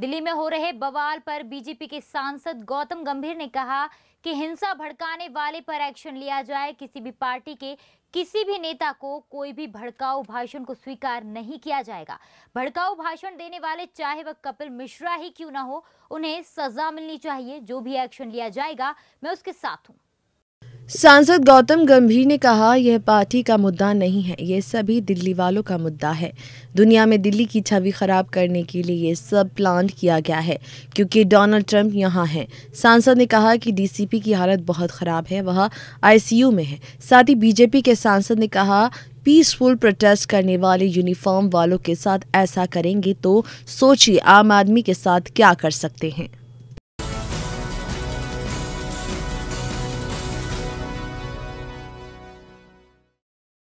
दिल्ली में हो रहे बवाल पर बीजेपी के सांसद गौतम गंभीर ने कहा कि हिंसा भड़काने वाले पर एक्शन लिया जाए। किसी भी पार्टी के किसी भी नेता को कोई भी भड़काऊ भाषण को स्वीकार नहीं किया जाएगा। भड़काऊ भाषण देने वाले चाहे वह कपिल मिश्रा ही क्यों ना हो, उन्हें सजा मिलनी चाहिए। जो भी एक्शन लिया जाएगा, मैं उसके साथ हूँ। सांसद गौतम गंभीर ने कहा, यह पार्टी का मुद्दा नहीं है ये सभी दिल्ली वालों का मुद्दा है। दुनिया में दिल्ली की छवि खराब करने के लिए ये सब प्लान किया गया है, क्योंकि डोनाल्ड ट्रंप यहाँ हैं। सांसद ने कहा कि डीसीपी की हालत बहुत ख़राब है, वह आईसीयू में है। साथ ही बीजेपी के सांसद ने कहा, पीसफुल प्रोटेस्ट करने वाले यूनिफॉर्म वालों के साथ ऐसा करेंगे तो सोचिए आम आदमी के साथ क्या कर सकते हैं।